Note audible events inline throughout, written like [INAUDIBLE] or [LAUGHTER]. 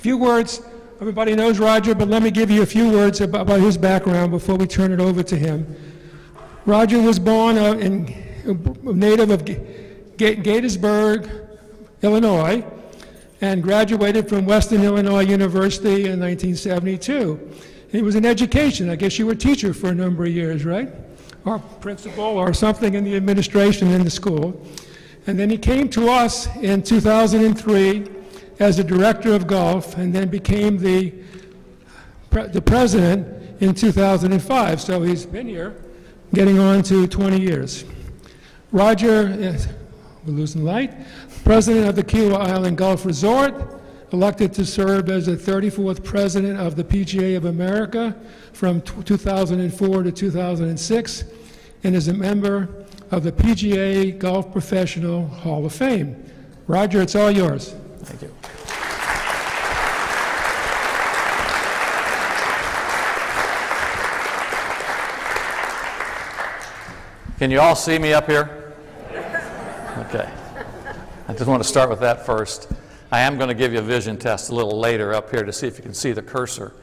few words. Everybody knows Roger, but let me give you a few words about, about his background before we turn it over to him. Roger was born uh, in, a native of Ga- Ga- Gaithersburg, Illinois, and graduated from Western Illinois University in 1972. He was in education. I guess you were a teacher for a number of years, right? Or principal or something in the administration in the school. And then he came to us in 2003 as the director of golf and then became the, pre- the president in 2005. So he's been here getting on to 20 years. Roger, we're losing light, president of the Kiawah Island Golf Resort, elected to serve as the 34th president of the PGA of America from 2004 to 2006, and is a member of the PGA Golf Professional Hall of Fame. Roger, it's all yours. Thank you. Can you all see me up here? Okay. I just want to start with that first. I am going to give you a vision test a little later up here to see if you can see the cursor.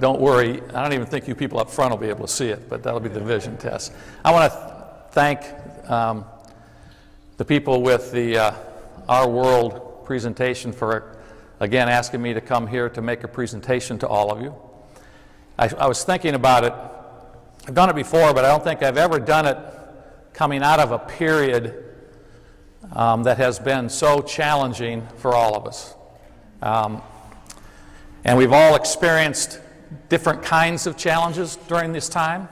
Don't worry, I don't even think you people up front will be able to see it, but that'll be the vision test. I want to th- thank um, the people with the uh, Our World presentation for, again, asking me to come here to make a presentation to all of you. I, I was thinking about it. I've done it before, but I don't think I've ever done it coming out of a period um, that has been so challenging for all of us. Um, and we've all experienced different kinds of challenges during this time,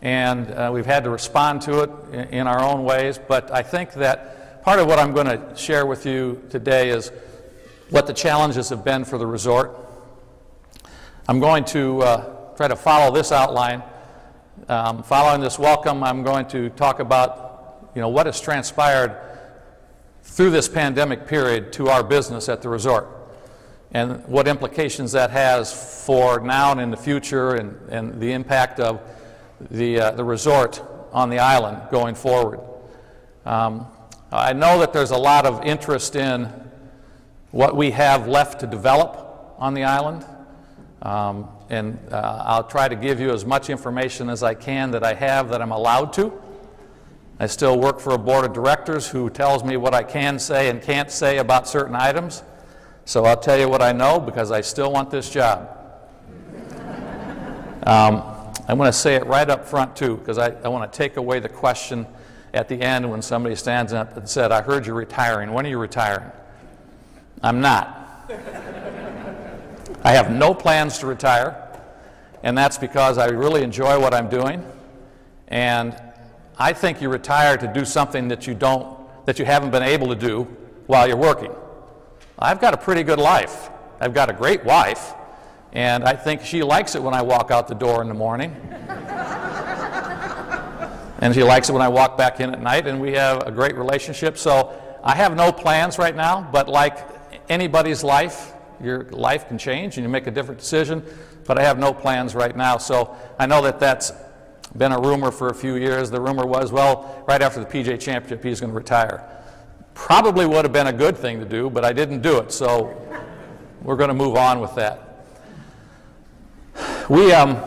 and uh, we've had to respond to it in, in our own ways. But I think that part of what I'm going to share with you today is what the challenges have been for the resort. I'm going to uh, try to follow this outline. Um, following this welcome, I'm going to talk about you know, what has transpired through this pandemic period to our business at the resort and what implications that has for now and in the future and, and the impact of the, uh, the resort on the island going forward. Um, I know that there's a lot of interest in what we have left to develop on the island. Um, and uh, I'll try to give you as much information as I can that I have that I'm allowed to. I still work for a board of directors who tells me what I can say and can't say about certain items. So I'll tell you what I know because I still want this job. [LAUGHS] Um, I'm going to say it right up front, too, because I, I want to take away the question at the end when somebody stands up and said, I heard you're retiring. When are you retiring? I'm not. I have no plans to retire, and that's because I really enjoy what I'm doing. And I think you retire to do something that you don't, that you haven't been able to do while you're working. I've got a pretty good life. I've got a great wife, and I think she likes it when I walk out the door in the morning. [LAUGHS] and she likes it when I walk back in at night, and we have a great relationship. So I have no plans right now, but like anybody's life, your life can change and you make a different decision, but I have no plans right now. So I know that that's been a rumor for a few years. The rumor was, well, right after the PGA Championship, he's going to retire. Probably would have been a good thing to do, but I didn't do it, so we're going to move on with that. We, um,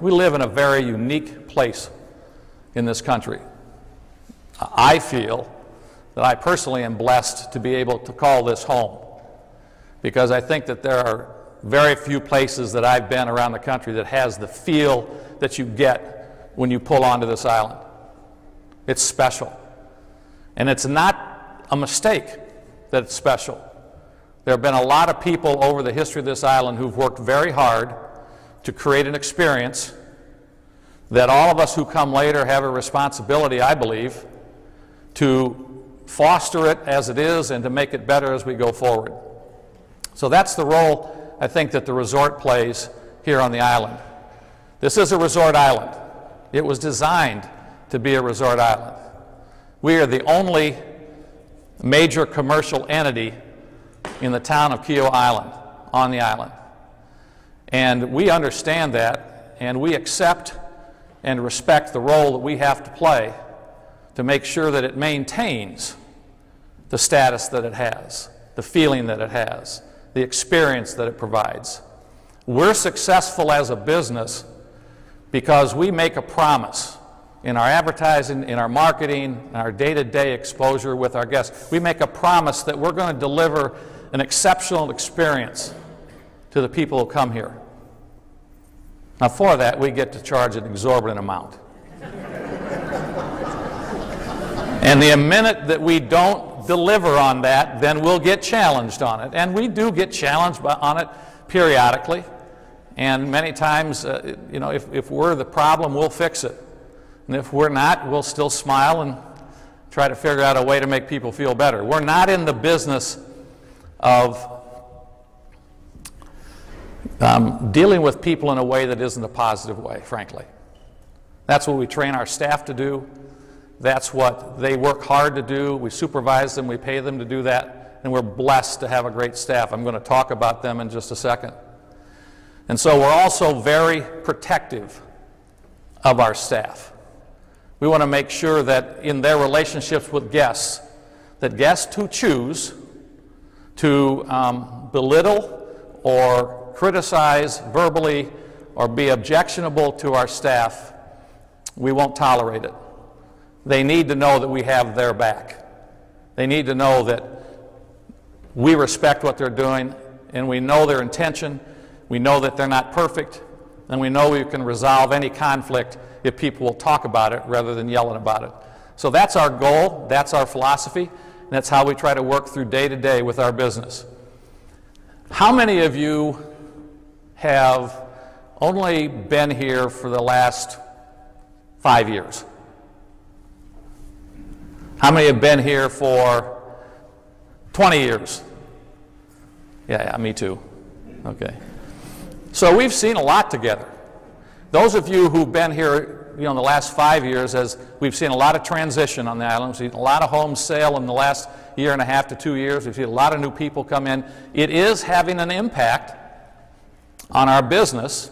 we live in a very unique place in this country. I feel that I personally am blessed to be able to call this home because I think that there are very few places that I've been around the country that has the feel that you get when you pull onto this island. It's special. And it's not a mistake that it's special. There have been a lot of people over the history of this island who've worked very hard to create an experience that all of us who come later have a responsibility, I believe, to foster it as it is and to make it better as we go forward. So that's the role I think that the resort plays here on the island. This is a resort island. It was designed to be a resort island. We are the only major commercial entity in the town of Kiawah Island, on the island. And we understand that, and we accept and respect the role that we have to play to make sure that it maintains the status that it has, the feeling that it has, the experience that it provides. We're successful as a business because we make a promise in our advertising, in our marketing, in our day to day exposure with our guests. We make a promise that we're going to deliver an exceptional experience to the people who come here. Now, for that, we get to charge an exorbitant amount. [LAUGHS] and the minute that we don't deliver on that, then we'll get challenged on it. And we do get challenged on it periodically. And many times, uh, you know, if, if we're the problem, we'll fix it. And if we're not, we'll still smile and try to figure out a way to make people feel better. We're not in the business of um, dealing with people in a way that isn't a positive way, frankly. That's what we train our staff to do. That's what they work hard to do. We supervise them, we pay them to do that, and we're blessed to have a great staff. I'm going to talk about them in just a second. And so we're also very protective of our staff. We want to make sure that in their relationships with guests, that guests who choose to um, belittle or criticize verbally or be objectionable to our staff, we won't tolerate it. They need to know that we have their back. They need to know that we respect what they're doing and we know their intention. We know that they're not perfect and we know we can resolve any conflict if people will talk about it rather than yelling about it. So that's our goal, that's our philosophy, and that's how we try to work through day to day with our business. How many of you have only been here for the last five years? How many have been here for 20 years? Yeah, yeah, me too. Okay. So we've seen a lot together. Those of you who've been here, you know, in the last five years, as we've seen a lot of transition on the island, we've seen a lot of homes sale in the last year and a half to two years. We've seen a lot of new people come in. It is having an impact on our business,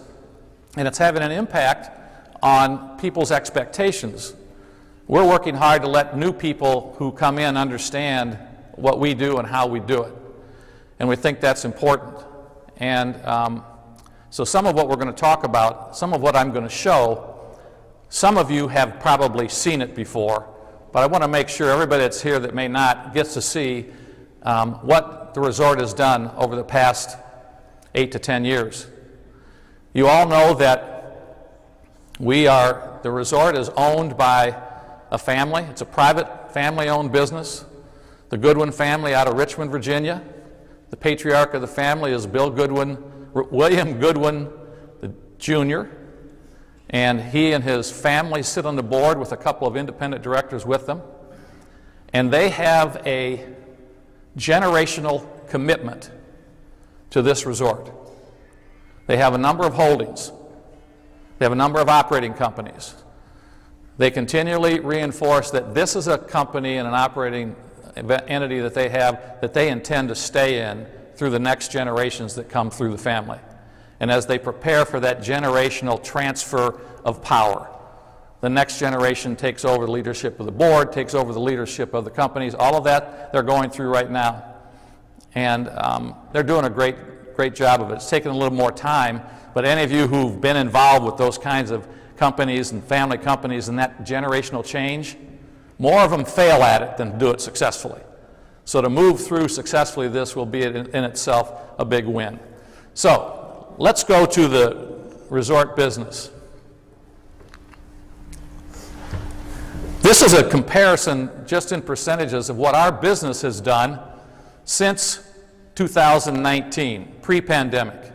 and it's having an impact on people's expectations. We're working hard to let new people who come in understand what we do and how we do it. And we think that's important. And um, so some of what we're going to talk about, some of what I'm going to show, some of you have probably seen it before, but I want to make sure everybody that's here that may not gets to see um, what the resort has done over the past eight to ten years. You all know that we are, the resort is owned by a family. It's a private family owned business. The Goodwin family out of Richmond, Virginia. The patriarch of the family is Bill Goodwin William Goodwin the Jr., and he and his family sit on the board with a couple of independent directors with them. And they have a generational commitment to this resort. They have a number of holdings, they have a number of operating companies. They continually reinforce that this is a company and an operating entity that they have that they intend to stay in through the next generations that come through the family. And as they prepare for that generational transfer of power, the next generation takes over the leadership of the board, takes over the leadership of the companies. All of that they're going through right now. And um, they're doing a great, great job of it. It's taken a little more time, but any of you who've been involved with those kinds of companies and family companies and that generational change, more of them fail at it than do it successfully. So to move through successfully this will be in, in itself a big win. So let's go to the resort business. This is a comparison just in percentages of what our business has done since 2019, pre-pandemic.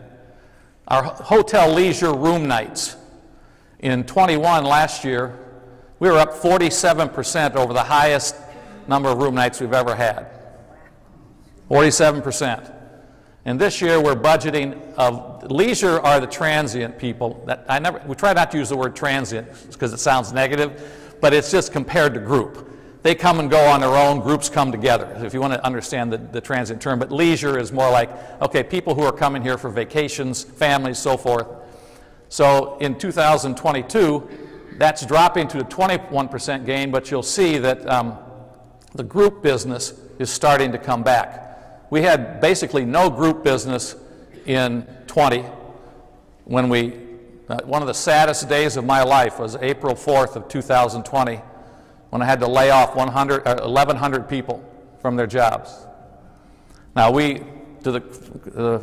Our hotel leisure room nights in 21 last year, we were up 47% over the highest number of room nights we've ever had. 47%. And this year we're budgeting of leisure are the transient people. That I never we try not to use the word transient because it sounds negative, but it's just compared to group. They come and go on their own, groups come together, if you want to understand the, the transient term. But leisure is more like, okay, people who are coming here for vacations, families, so forth. So in 2022, that's dropping to a 21% gain, but you'll see that um, the group business is starting to come back. we had basically no group business in 20 when we, uh, one of the saddest days of my life was April 4th of 2020 when I had to lay off 100, uh, 1,100 people from their jobs. Now we, to the, the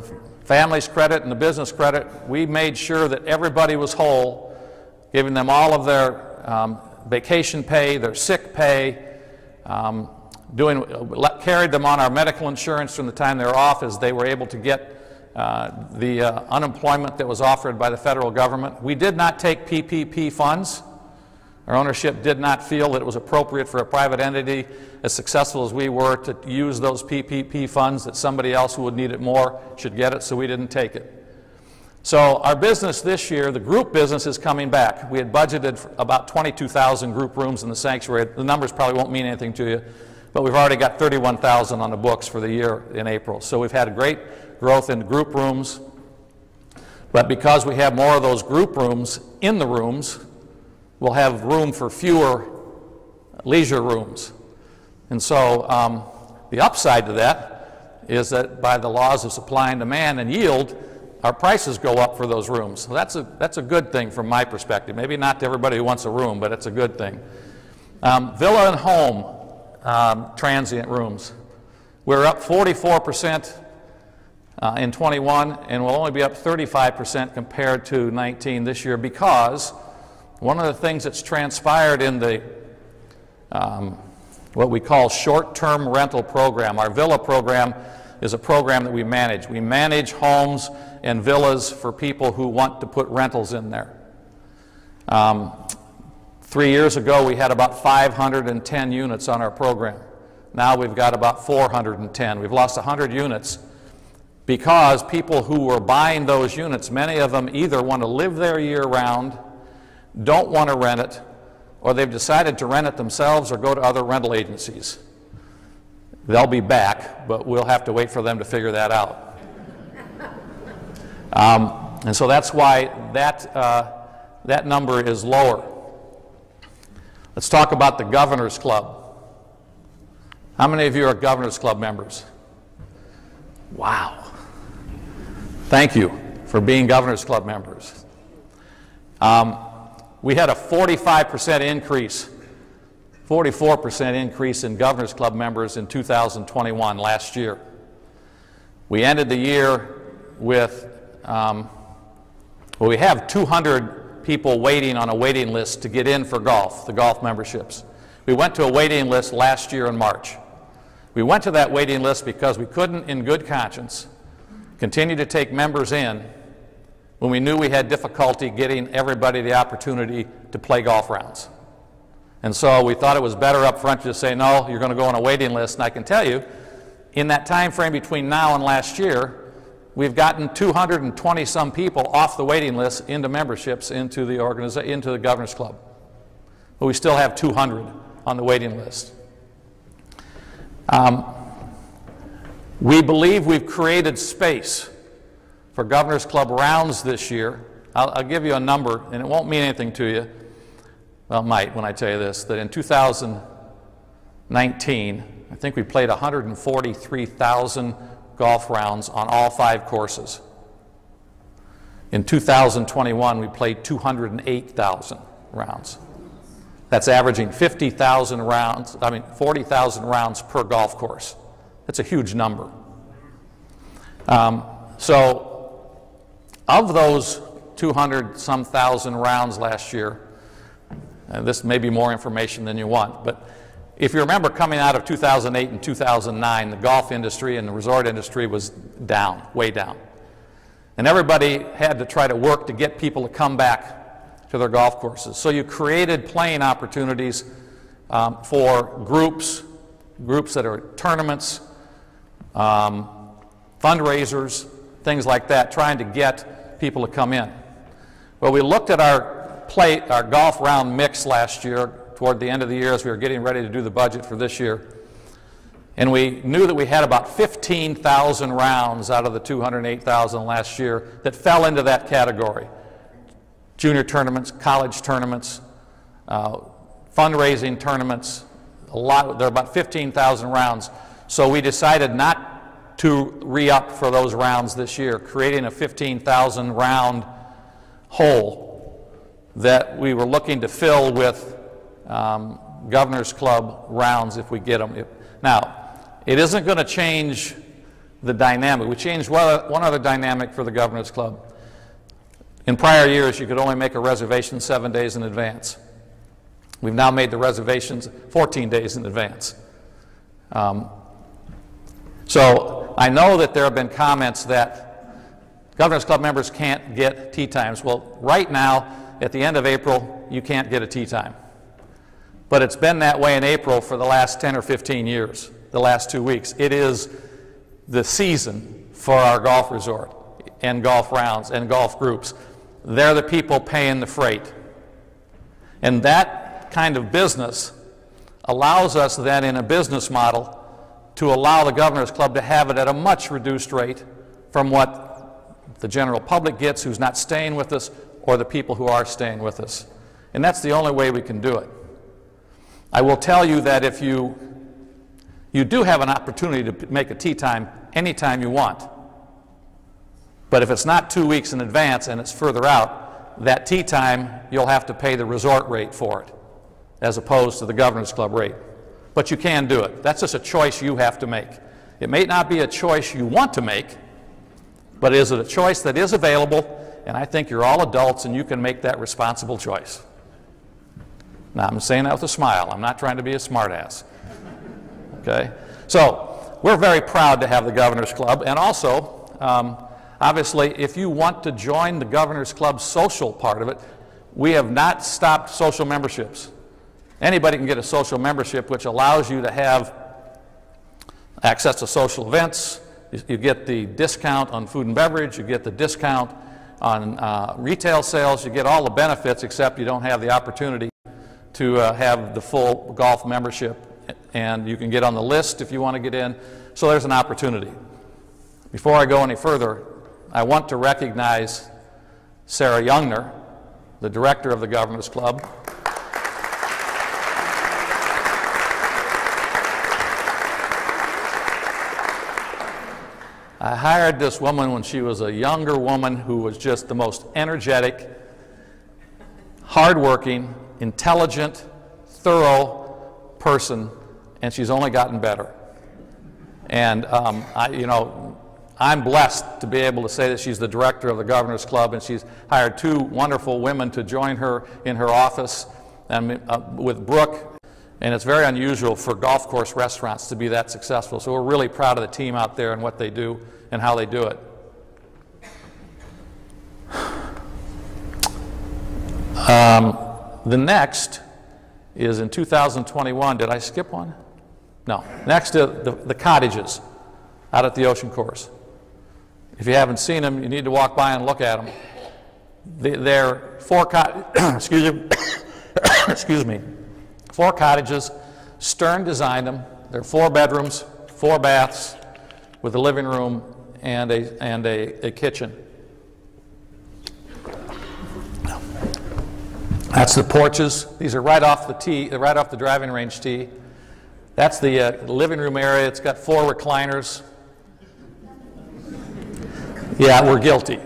family's credit and the business credit, we made sure that everybody was whole, giving them all of their um, vacation pay, their sick pay, um, doing, carried them on our medical insurance from the time they were off as they were able to get uh, the uh, unemployment that was offered by the federal government. We did not take PPP funds. Our ownership did not feel that it was appropriate for a private entity, as successful as we were, to use those PPP funds that somebody else who would need it more should get it, so we didn't take it. So our business this year, the group business is coming back. We had budgeted about 22,000 group rooms in the sanctuary. The numbers probably won't mean anything to you, but we've already got 31,000 on the books for the year in April. So we've had great growth in group rooms. But because we have more of those group rooms in the rooms, we'll have room for fewer leisure rooms. And so um, the upside to that is that by the laws of supply and demand and yield, our prices go up for those rooms. So that's a, that's a good thing from my perspective. Maybe not to everybody who wants a room, but it's a good thing. Um, villa and home um, transient rooms. We're up 44% uh, in 21, and we'll only be up 35% compared to 19 this year because one of the things that's transpired in the um, what we call short-term rental program, our villa program is a program that we manage. We manage homes and villas for people who want to put rentals in there. Um, three years ago, we had about 510 units on our program. Now we've got about 410. We've lost 100 units because people who were buying those units, many of them either want to live there year round, don't want to rent it, or they've decided to rent it themselves or go to other rental agencies. They'll be back, but we'll have to wait for them to figure that out. [LAUGHS] Um, and so that's why that, uh, that number is lower. Let's talk about the Governor's Club. How many of you are Governor's Club members? Wow. Thank you for being Governor's Club members. Um, we had a 45% increase 44% increase in Governor's Club members in 2021 last year. We ended the year with, um, well, we have 200 people waiting on a waiting list to get in for golf, the golf memberships. We went to a waiting list last year in March. We went to that waiting list because we couldn't, in good conscience, continue to take members in when we knew we had difficulty getting everybody the opportunity to play golf rounds. And so we thought it was better up front to say, no, you're going to go on a waiting list. And I can tell you, in that time frame between now and last year, we've gotten 220 some people off the waiting list into memberships into the, organiza- into the Governor's Club. But we still have 200 on the waiting list. Um, we believe we've created space for Governor's Club rounds this year. I'll, I'll give you a number, and it won't mean anything to you well, it might when I tell you this, that in 2019, I think we played 143,000 golf rounds on all five courses. In 2021, we played 208,000 rounds. That's averaging 50,000 rounds, I mean, 40,000 rounds per golf course. That's a huge number. Um, so, of those 200 some thousand rounds last year, and this may be more information than you want, but if you remember coming out of 2008 and 2009, the golf industry and the resort industry was down, way down. And everybody had to try to work to get people to come back to their golf courses. So you created playing opportunities um, for groups, groups that are tournaments, um, fundraisers, things like that, trying to get people to come in. Well, we looked at our plate, our golf round mix last year, toward the end of the year as we were getting ready to do the budget for this year. And we knew that we had about 15,000 rounds out of the 208,000 last year that fell into that category. Junior tournaments, college tournaments, uh, fundraising tournaments, a lot, there are about 15,000 rounds. So we decided not to re-up for those rounds this year, creating a 15,000 round hole that we were looking to fill with um, Governor's Club rounds if we get them. Now, it isn't going to change the dynamic. We changed one other dynamic for the Governor's Club. In prior years, you could only make a reservation seven days in advance. We've now made the reservations 14 days in advance. Um, so I know that there have been comments that Governor's Club members can't get tee times. Well, right now, at the end of April, you can't get a tee time. But it's been that way in April for the last 10 or 15 years, the last two weeks. It is the season for our golf resort and golf rounds and golf groups. They're the people paying the freight. And that kind of business allows us then in a business model to allow the Governor's Club to have it at a much reduced rate from what the general public gets who's not staying with us or the people who are staying with us. And that's the only way we can do it. I will tell you that if you, you do have an opportunity to make a tee time anytime you want. But if it's not two weeks in advance and it's further out, that tee time, you'll have to pay the resort rate for it, as opposed to the Governor's Club rate. But you can do it. That's just a choice you have to make. It may not be a choice you want to make, but is it a choice that is available? And I think you're all adults and you can make that responsible choice. Now, I'm saying that with a smile. I'm not trying to be a smartass. Okay? So, we're very proud to have the Governor's Club, and also, um, obviously, if you want to join the Governor's Club social part of it, we have not stopped social memberships. Anybody can get a social membership, which allows you to have access to social events. You, get the discount on food and beverage, you get the discount on uh, retail sales, you get all the benefits, except you don't have the opportunity to uh, have the full golf membership. And you can get on the list if you want to get in. So there's an opportunity. Before I go any further, I want to recognize Sarah Youngner, the director of the Governor's Club. I hired this woman when she was a younger woman who was just the most energetic, hardworking, intelligent, thorough person, and she's only gotten better. And, um, I, you know, I'm blessed to be able to say that she's the director of the Governor's Club, and she's hired two wonderful women to join her in her office and uh, with Brooke. And it's very unusual for golf course restaurants to be that successful. So we're really proud of the team out there and what they do and how they do it. Um, the next is in 2021. Did I skip one? No. Next, uh, the, the cottages out at the ocean course. If you haven't seen them, you need to walk by and look at them. They, they're four cot [COUGHS] excuse me, [COUGHS] excuse me, four cottages. Stern designed them. They're four bedrooms, four baths, with a living room and a and a, a kitchen. That's the porches. These are right off the tee, right off the driving range tee. That's the uh, living room area. It's got four recliners. Yeah, we're guilty.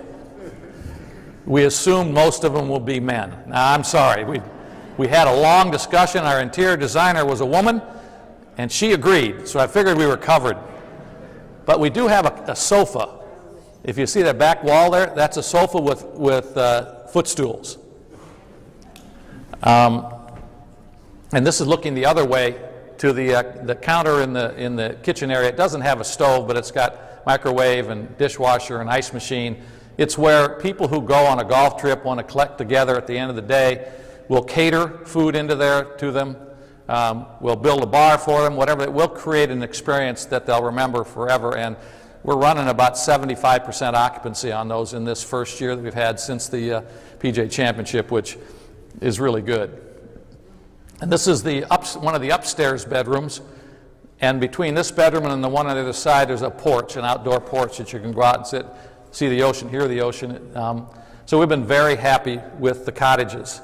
We assume most of them will be men. Now, I'm sorry. We, we had a long discussion. Our interior designer was a woman, and she agreed, so I figured we were covered. But we do have a, a sofa. If you see that back wall there, that's a sofa with, with uh, footstools. Um, and this is looking the other way to the, uh, the counter in the, in the kitchen area. It doesn't have a stove, but it's got microwave and dishwasher and ice machine. It's where people who go on a golf trip want to collect together at the end of the day. We'll cater food into there to them. Um, we'll build a bar for them, whatever. We'll create an experience that they'll remember forever. And we're running about 75% occupancy on those in this first year that we've had since the uh, PGA Championship, which is really good. And this is the ups, one of the upstairs bedrooms. And between this bedroom and the one on the other side, there's a porch, an outdoor porch that you can go out and sit, see the ocean, hear the ocean. Um, so we've been very happy with the cottages.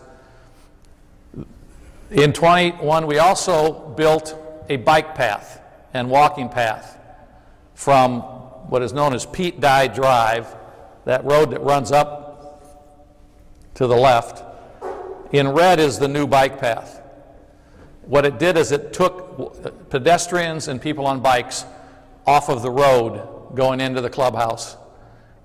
In 21, we also built a bike path and walking path from what is known as Pete Dye Drive, that road that runs up to the left. In red is the new bike path. What it did is it took pedestrians and people on bikes off of the road going into the clubhouse.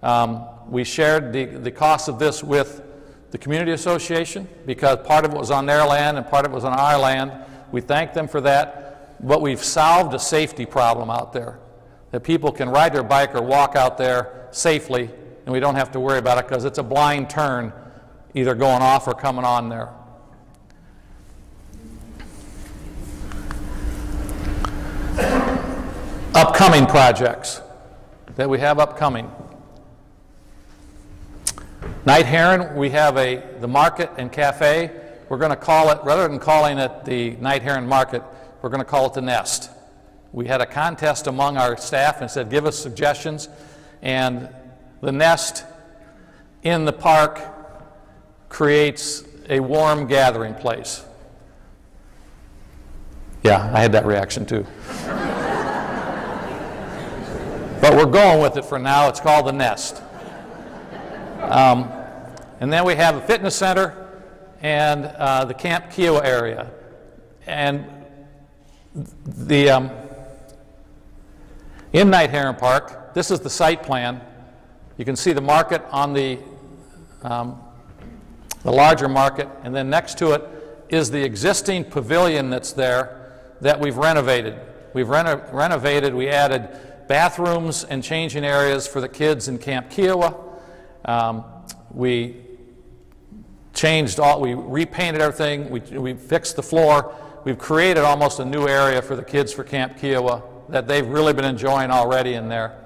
Um, we shared the, the cost of this with the community association because part of it was on their land and part of it was on our land. We thank them for that, but we've solved a safety problem out there. That people can ride their bike or walk out there safely and we don't have to worry about it because it's a blind turn either going off or coming on there. Upcoming projects that we have upcoming. Night Heron, we have a, the market and cafe. We're going to call it, rather than calling it the Night Heron Market, we're going to call it the Nest. We had a contest among our staff and said, give us suggestions. And the Nest in the park creates a warm gathering place. Yeah, I had that reaction too. [LAUGHS] but we're going with it for now. It's called the Nest. Um, and then we have a fitness center and uh, the Camp Kiawah area. And the um, in Night Heron Park, this is the site plan. You can see the market on the um, the larger market, and then next to it is the existing pavilion that's there that we've renovated. We've reno renovated, we added bathrooms and changing areas for the kids in Camp Kiawah. Um, we changed all, we repainted everything, we, we fixed the floor. We've created almost a new area for the kids for Camp Kiawah that they've really been enjoying already in there.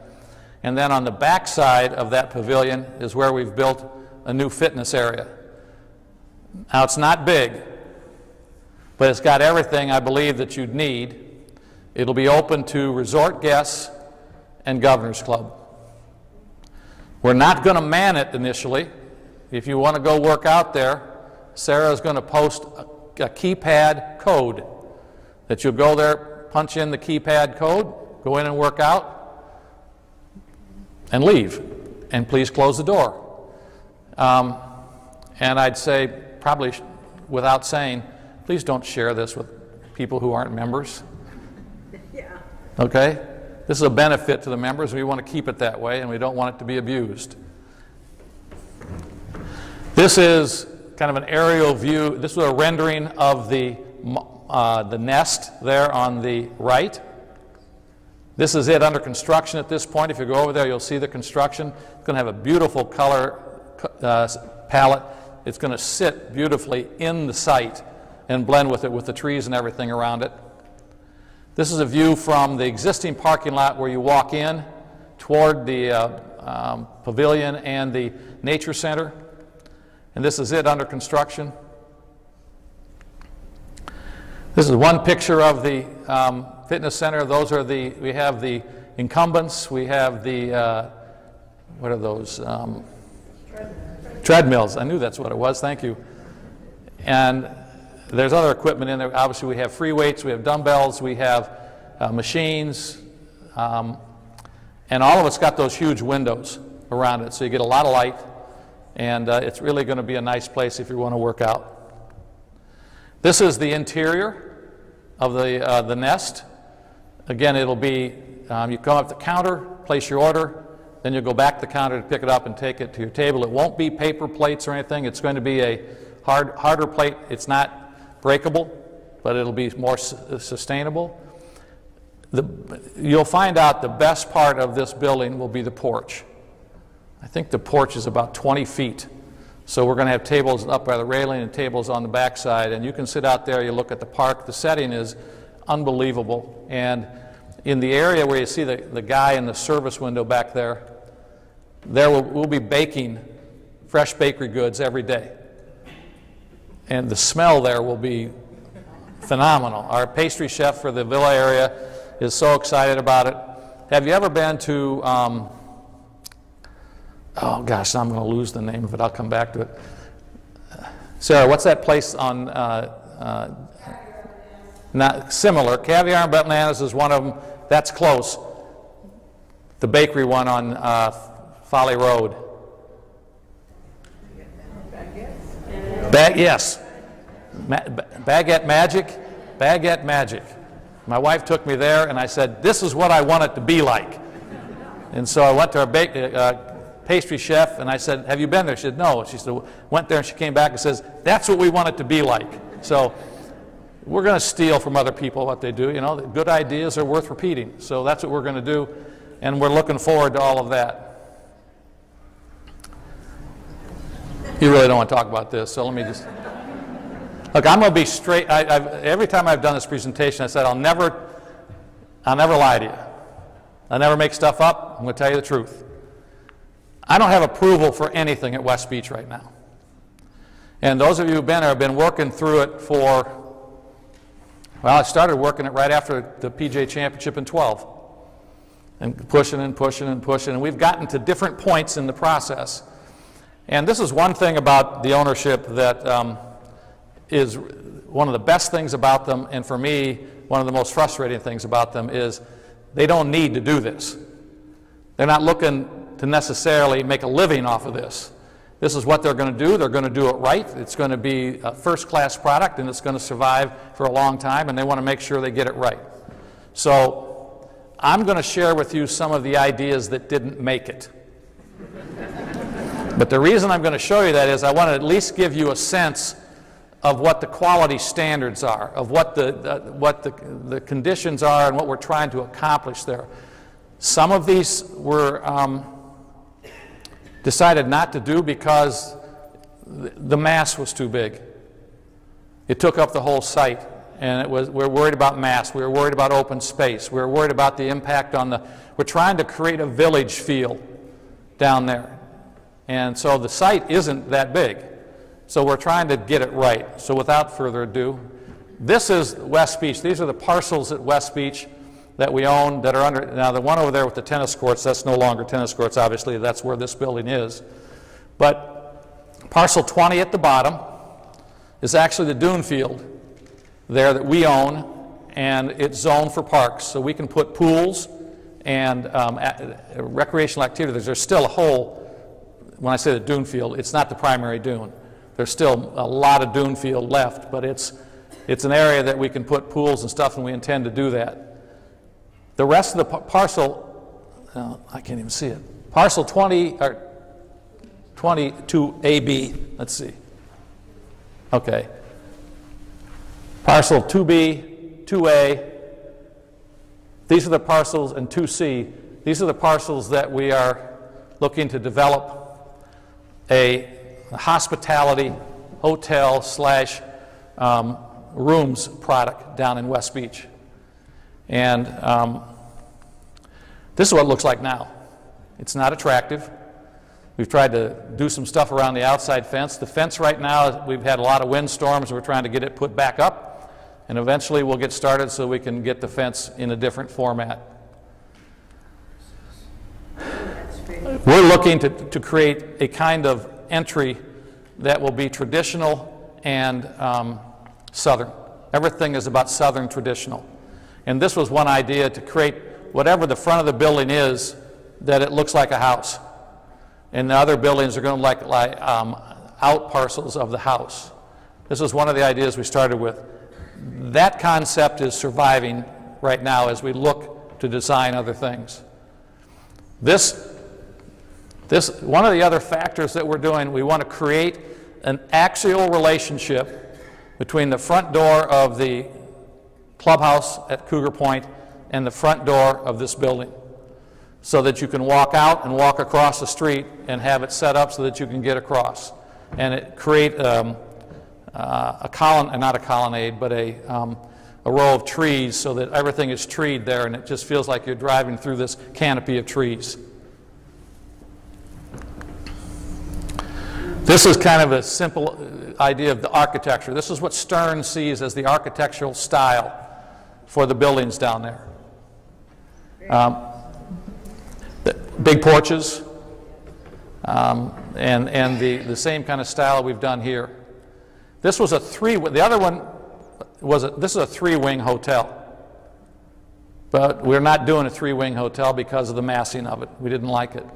And then on the back side of that pavilion is where we've built a new fitness area. Now, it's not big, but it's got everything I believe that you'd need. It'll be open to resort guests and Governor's Club. We're not going to man it initially. If you want to go work out there, Sarah's going to post a, a keypad code that you'll go there, punch in the keypad code, go in and work out, and leave. And please close the door. Um, and I'd say, probably without saying, please don't share this with people who aren't members. [LAUGHS] Yeah. Okay? This is a benefit to the members. We want to keep it that way, and we don't want it to be abused. This is kind of an aerial view. This is a rendering of the, uh, the nest there on the right. This is it under construction at this point. If you go over there, you'll see the construction. It's going to have a beautiful color uh, palette. It's going to sit beautifully in the site and blend with it with the trees and everything around it. This is a view from the existing parking lot where you walk in toward the uh, um, pavilion and the nature center. And this is it under construction. This is one picture of the um, fitness center. Those are the, we have the incumbents, we have the, uh, what are those? Um, Treadmills. I knew that's what it was. Thank you. And there's other equipment in there. Obviously, we have free weights, we have dumbbells, we have uh, machines, um, and all of it's got those huge windows around it, so you get a lot of light, and uh, it's really going to be a nice place if you want to work out. This is the interior of the, uh, the nest. Again, it'll be, um, you come up the counter, place your order, then you'll go back to the counter to pick it up and take it to your table. It won't be paper plates or anything. It's going to be a hard, harder plate. It's not breakable, but it'll be more su sustainable. The, you'll find out the best part of this building will be the porch. I think the porch is about 20 feet. So we're going to have tables up by the railing and tables on the backside. And you can sit out there, you look at the park. The setting is unbelievable. And in the area where you see the, the guy in the service window back there, there will, we'll be baking fresh bakery goods every day. And the smell there will be phenomenal. Our pastry chef for the Villa area is so excited about it. Have you ever been to, um, oh gosh, I'm going to lose the name of it. I'll come back to it. Sarah, what's that place on, uh, uh, not similar. Caviar and Bananas is one of them. That's close. the bakery one on uh, Folly Road. Bag, yes. Ma- ba- Baguette Magic, Baguette Magic. My wife took me there, and I said, "This is what I want it to be like." And so I went to our bake, uh, pastry chef, and I said, "Have you been there?" She said, "No." She said, "Went there," and she came back and says, "That's what we want it to be like." So we're going to steal from other people what they do. You know, good ideas are worth repeating. So that's what we're going to do, and we're looking forward to all of that. You really don't want to talk about this, so let me just. Look, I'm going to be straight. I, every time I've done this presentation, I said I'll never, I'll never lie to you. I'll never make stuff up. I'm going to tell you the truth. I don't have approval for anything at West Beach right now. And those of you who've been there have been working through it for, well, I started working it right after the PGA Championship in 12. And pushing and pushing and pushing. And we've gotten to different points in the process. And this is one thing about the ownership that um, is one of the best things about them, and for me, one of the most frustrating things about them is they don't need to do this. They're not looking to necessarily make a living off of this. This is what they're going to do. They're going to do it right. It's going to be a first class product and it's going to survive for a long time, and they want to make sure they get it right. So, I'm going to share with you some of the ideas that didn't make it. But the reason I'm going to show you that is I want to at least give you a sense of what the quality standards are, of what the, the what the, the conditions are and what we're trying to accomplish there. Some of these were um, decided not to do because the mass was too big. It took up the whole site, and it was, we we're worried about mass. We were worried about open space. We were worried about the impact on the. We're trying to create a village feel down there. And so the site isn't that big. So we're trying to get it right. So without further ado, this is West Beach. These are the parcels at West Beach that we own that are under. Now, the one over there with the tennis courts, that's no longer tennis courts, obviously. That's where this building is. But parcel 20 at the bottom is actually the dune field there that we own, and it's zoned for parks. So we can put pools and um, recreational activities. There's still a whole when I say the dune field, it's not the primary dune. There's still a lot of dune field left, but it's, it's an area that we can put pools and stuff, and we intend to do that. The rest of the parcel, uh, I can't even see it. Parcel 20 or 22AB, let's see. Okay. Parcel 2B, 2A, these are the parcels, and 2C, these are the parcels that we are looking to develop a hospitality hotel slash um, rooms product down in West Beach. And um, this is what it looks like now. It's not attractive. We've tried to do some stuff around the outside fence. The fence right now, we've had a lot of windstorms. We're trying to get it put back up. And eventually we'll get started so we can get the fence in a different format. We're looking to, to create a kind of entry that will be traditional and um, Southern. Everything is about Southern traditional. And this was one idea to create whatever the front of the building is, that it looks like a house. And the other buildings are going to look like um, out parcels of the house. This is one of the ideas we started with. That concept is surviving right now as we look to design other things. This this, one of the other factors that we're doing, we want to create an axial relationship between the front door of the clubhouse at Cougar Point and the front door of this building so that you can walk out and walk across the street and have it set up so that you can get across. And it create um, uh, a column, not a colonnade, but a, um, a row of trees so that everything is treed there and it just feels like you're driving through this canopy of trees. This is kind of a simple uh, idea of the architecture. This is what Stern sees as the architectural style for the buildings down there. Um, big porches, um, and, and the, the same kind of style we've done here. This was a three, the other one was, a, this is a three wing hotel. But we're not doing a three-wing hotel because of the massing of it. We didn't like it.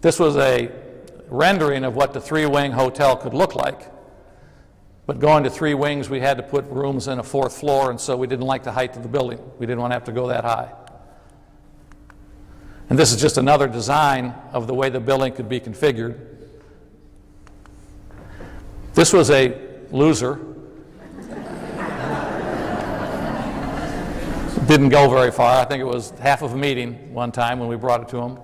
This was a rendering of what the three-wing hotel could look like. But going to three wings, we had to put rooms in a fourth floor, and so we didn't like the height of the building. We didn't want to have to go that high. And this is just another design of the way the building could be configured. This was a loser. Didn't go very far. I think it was half of a meeting one time when we brought it to them.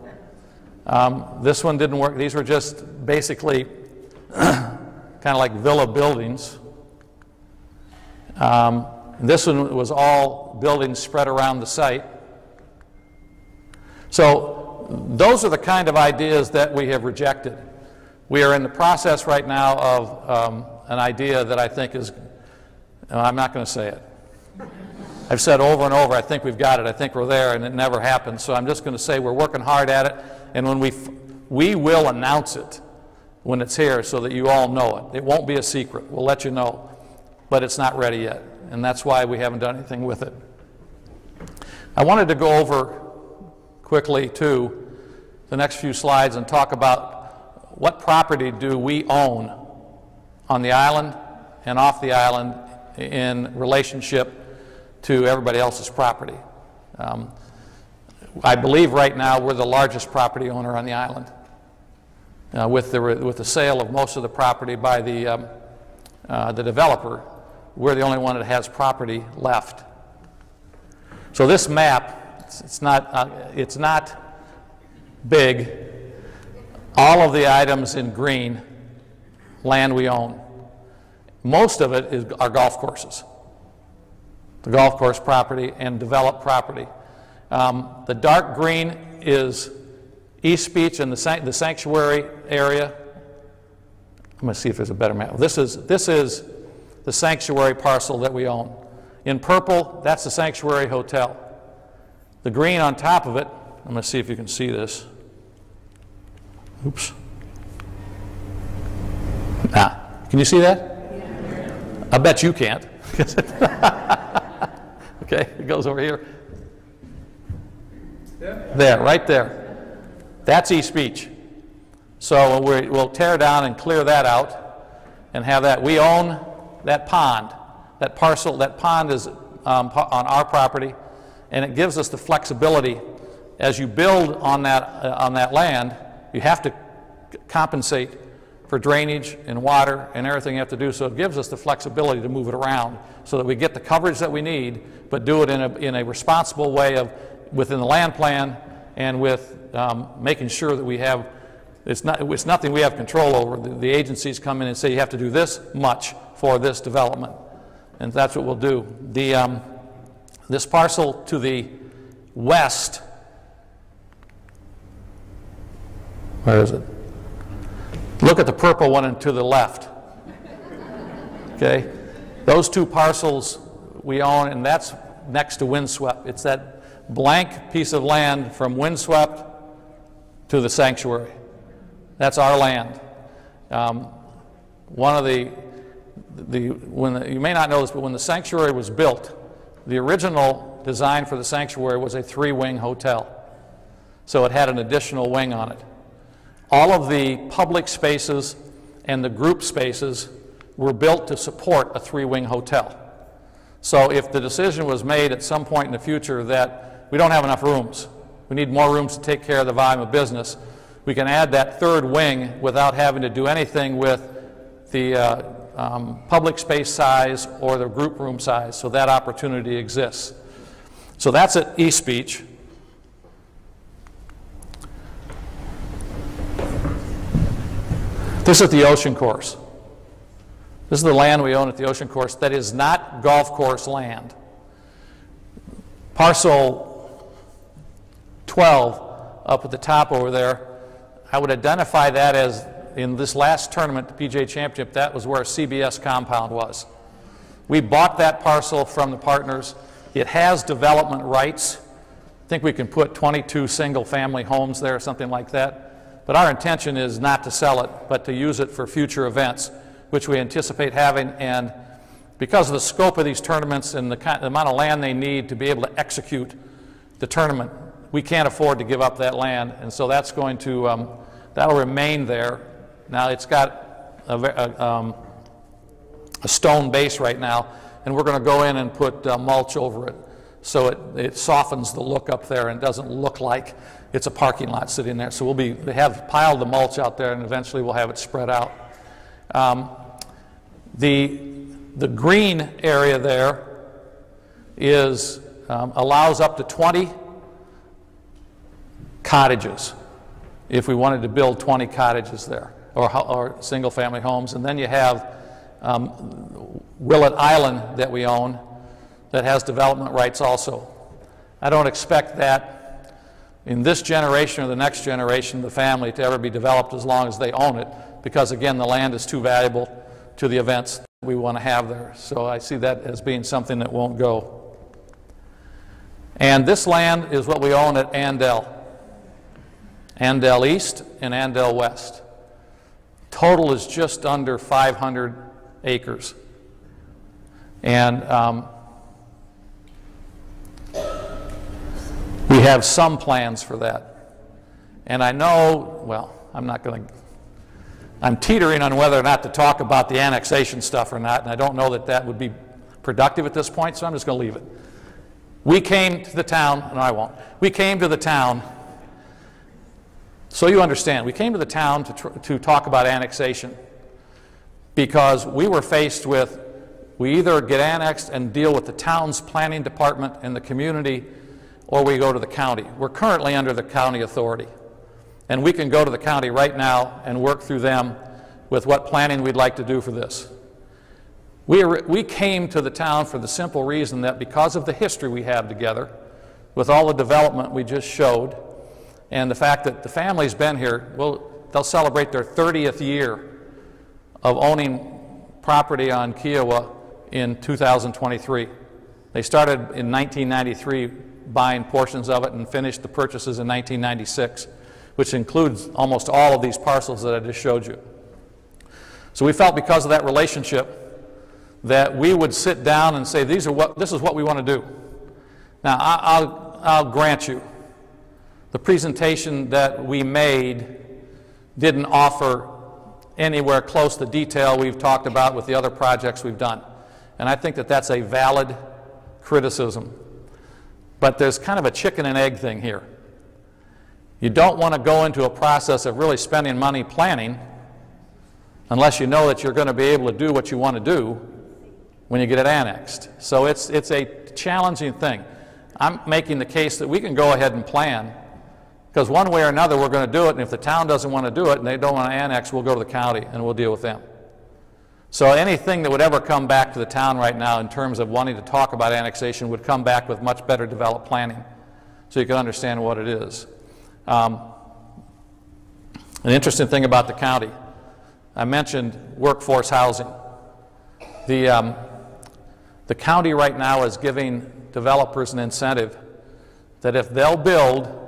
Um, this one didn't work. These were just basically [CLEARS THROAT] kind of like villa buildings. Um, this one was all buildings spread around the site. So those are the kind of ideas that we have rejected. We are in the process right now of um, an idea that I think is, I'm not going to say it. I've said over and over, I think we've got it, I think we're there, and it never happens. So I'm just going to say we're working hard at it, and when we, we will announce it when it's here so that you all know it. It won't be a secret. We'll let you know. But it's not ready yet. And that's why we haven't done anything with it. I wanted to go over quickly, to the next few slides and talk about what property do we own on the island and off the island in relationship to everybody else's property. Um, I believe right now we're the largest property owner on the island uh, with, the, with the sale of most of the property by the, um, uh, the developer, we're the only one that has property left. So this map, it's, it's not, uh, it's not big. All of the items in green, land we own. Most of it is our golf courses. The golf course property and developed property. Um, the dark green is East Beach and the, the sanctuary area. I'm going to see if there's a better map. This is, this is the sanctuary parcel that we own. In purple, that's the sanctuary hotel. The green on top of it, I'm going to see if you can see this. Oops. Ah, can you see that? I bet you can't. [LAUGHS] okay, it goes over here. There, right there. That's East Beach. So we will tear down and clear that out and have that. We own that pond, that parcel, that pond is um, on our property, and it gives us the flexibility. As you build on that, uh, on that land, you have to compensate for drainage and water and everything you have to do. So it gives us the flexibility to move it around so that we get the coverage that we need, but do it in a, in a responsible way of within the land plan and with um, making sure that we have, it's, not, it's nothing we have control over. The, the agencies come in and say you have to do this much for this development. And that's what we'll do. The, um, this parcel to the west, where is it? Look at the purple one and to the left. Okay? Those two parcels we own, and that's next to Windswept. It's that blank piece of land from Windswept to the sanctuary. That's our land. Um, one of the, the when the, you may not know this, but when the sanctuary was built, the original design for the sanctuary was a three-wing hotel. So it had an additional wing on it. All of the public spaces and the group spaces were built to support a three-wing hotel. So if the decision was made at some point in the future that we don't have enough rooms, we need more rooms to take care of the volume of business. We can add that third wing without having to do anything with the uh, um, public space size or the group room size, so that opportunity exists. So that's at East Beach. This is the ocean course. This is the land we own at the ocean course that is not golf course land. Parcel 12 up at the top over there, I would identify that as in this last tournament, the PGA Championship, that was where CBS compound was. We bought that parcel from the partners. It has development rights. I think we can put 22 single family homes there, something like that. But our intention is not to sell it, but to use it for future events, which we anticipate having. And because of the scope of these tournaments and the, kind, the amount of land they need to be able to execute the tournament, we can't afford to give up that land, and so that's going to, um, that'll remain there. Now, it's got a, a, um, a stone base right now, and we're going to go in and put uh, mulch over it so it, it softens the look up there and doesn't look like it's a parking lot sitting there. So we'll be, we have piled the mulch out there, and eventually we'll have it spread out. Um, the, the green area there is, um, allows up to 20 cottages, if we wanted to build 20 cottages there, or, or single-family homes. And then you have um, Willett Island that we own that has development rights also. I don't expect that in this generation or the next generation, the family to ever be developed as long as they own it, because again, the land is too valuable to the events we want to have there. So I see that as being something that won't go. And this land is what we own at Andell. Andell East and Andell West. Total is just under 500 acres. And um, we have some plans for that. And I know, well, I'm not going to, I'm teetering on whether or not to talk about the annexation stuff or not, and I don't know that that would be productive at this point, so I'm just going to leave it. We came to the town, no, I won't. We came to the town so you understand, we came to the town to, to talk about annexation because we were faced with we either get annexed and deal with the town's planning department and the community, or we go to the county. We're currently under the county authority. And we can go to the county right now and work through them with what planning we'd like to do for this. We, are, we came to the town for the simple reason that because of the history we have together, with all the development we just showed, and the fact that the family's been here, well, they'll celebrate their 30th year of owning property on Kiawah in 2023. They started in 1993 buying portions of it and finished the purchases in 1996, which includes almost all of these parcels that I just showed you. So we felt because of that relationship that we would sit down and say, these are what, this is what we want to do. Now, I- I'll, I'll grant you, the presentation that we made didn't offer anywhere close the detail we've talked about with the other projects we've done. And I think that that's a valid criticism. But there's kind of a chicken and egg thing here. You don't want to go into a process of really spending money planning unless you know that you're going to be able to do what you want to do when you get it annexed. So it's, it's a challenging thing. I'm making the case that we can go ahead and plan because one way or another we're going to do it, and if the town doesn't want to do it and they don't want to annex, we'll go to the county and we'll deal with them. So anything that would ever come back to the town right now in terms of wanting to talk about annexation would come back with much better developed planning so you can understand what it is. Um, an interesting thing about the county, I mentioned workforce housing. The, um, the county right now is giving developers an incentive that if they'll build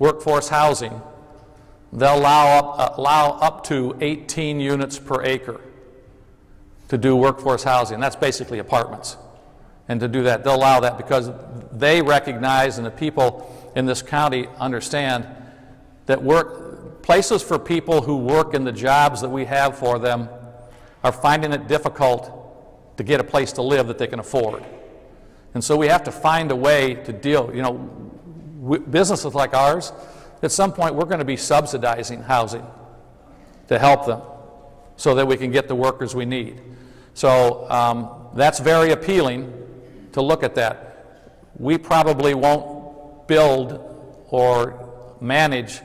workforce housing, they'll allow up, allow up to 18 units per acre to do workforce housing. That's basically apartments. And to do that, they'll allow that because they recognize and the people in this county understand that work, places for people who work in the jobs that we have for them are finding it difficult to get a place to live that they can afford. And so we have to find a way to deal, you know, businesses like ours, at some point we're going to be subsidizing housing to help them so that we can get the workers we need. So um, that's very appealing to look at that. We probably won't build or manage